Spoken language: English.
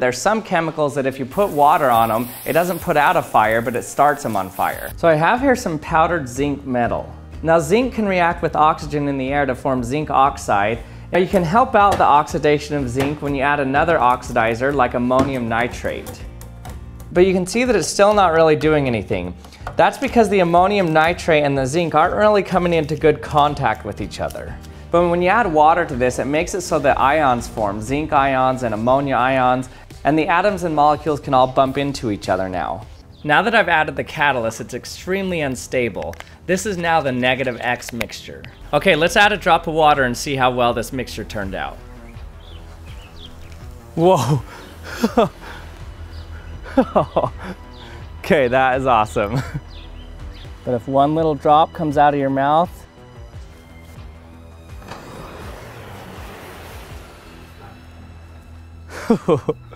There's some chemicals that if you put water on them, it doesn't put out a fire, but it starts them on fire. So I have here some powdered zinc metal. Now zinc can react with oxygen in the air to form zinc oxide. Now you can help out the oxidation of zinc when you add another oxidizer like ammonium nitrate. But you can see that it's still not really doing anything. That's because the ammonium nitrate and the zinc aren't really coming into good contact with each other. But when you add water to this, it makes it so that ions form, zinc ions and ammonia ions, and the atoms and molecules can all bump into each other now. Now that I've added the catalyst, it's extremely unstable. This is now the negative X mixture. Okay, let's add a drop of water and see how well this mixture turned out. Whoa. okay, that is awesome. but if one little drop comes out of your mouth,